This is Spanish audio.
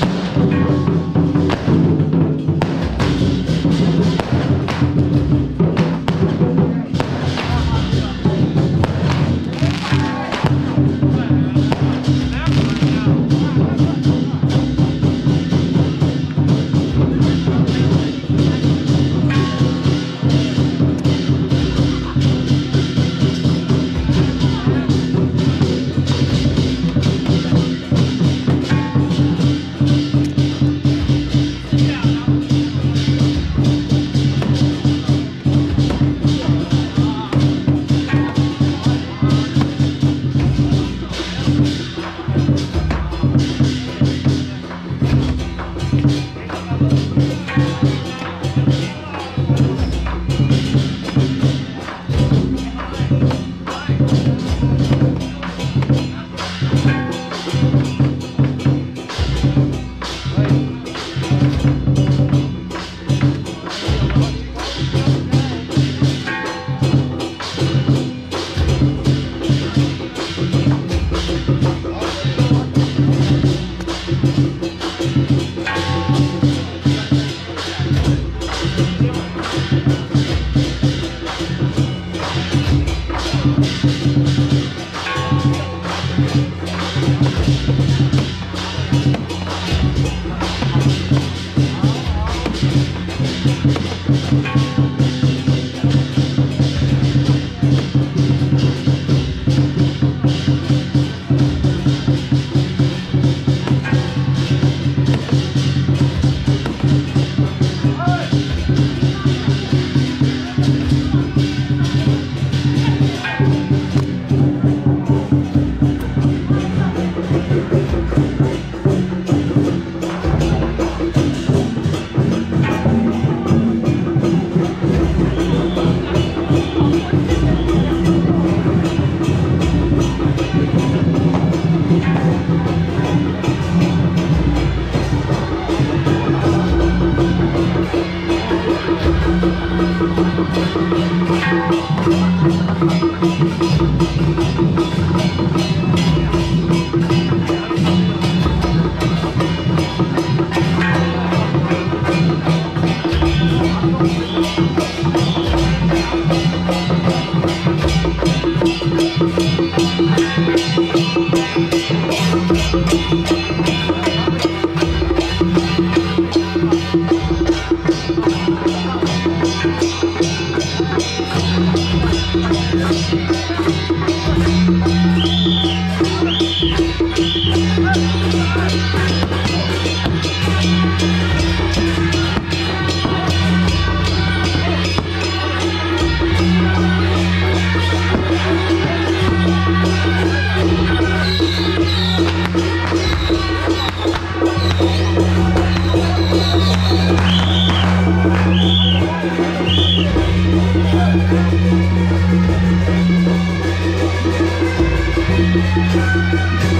Thank you. Gracias.